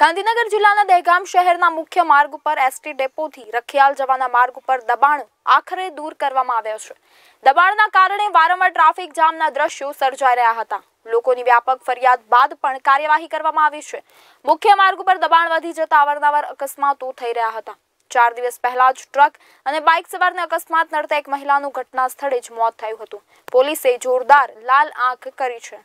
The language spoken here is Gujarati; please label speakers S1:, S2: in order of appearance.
S1: ગાંધીનગર જિલ્લાના દહેગામ શહેરના મુખ્ય માર્ગ ઉપર એસટી ડેપોથી રખિયાલ જવાના માર્ગ ઉપર દબાણ આખરે દૂર કરવામાં આવ્યો છે. દબાણના કારણે વારંવાર ટ્રાફિક જામના દ્રશ્યો સર્જાઈ રહ્યા હતા. લોકોની વ્યાપક ફરિયાદ બાદ પણ કાર્યવાહી કરવામાં આવી છે. મુખ્ય માર્ગ ઉપર દબાણ વધી જતા અવારનવાર અકસ્માતો થઈ રહ્યા હતા. ચાર દિવસ પહેલા જ ટ્રક અને બાઇક સવારને અકસ્માત નડતા એક મહિલાનું ઘટના સ્થળે જ મોત થયું હતું. પોલીસે જોરદાર લાલ આંખ કરી છે.